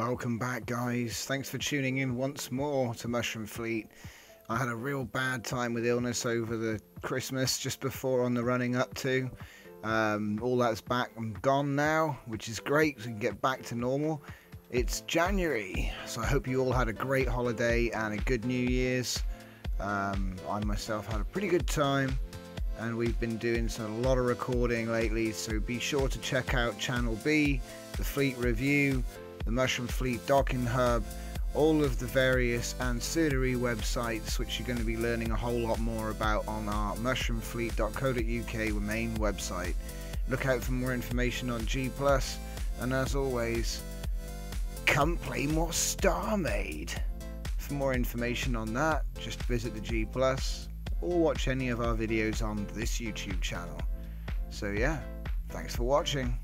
Welcome back, guys. Thanks for tuning in once more to Mushroom Fleet. I had a real bad time with illness over the Christmas just before on the running up to. Um, all that's back and gone now, which is great. We can get back to normal. It's January, so I hope you all had a great holiday and a good New Year's. Um, I myself had a pretty good time, and we've been doing some, a lot of recording lately. So be sure to check out Channel B, the Fleet Review, the Mushroom Fleet Docking Hub, all of the various ancillary websites which you're going to be learning a whole lot more about on our mushroomfleet.co.uk main website. Look out for more information on G+, and as always, come play more StarMade. For more information on that, just visit the G+, or watch any of our videos on this YouTube channel. So yeah, thanks for watching.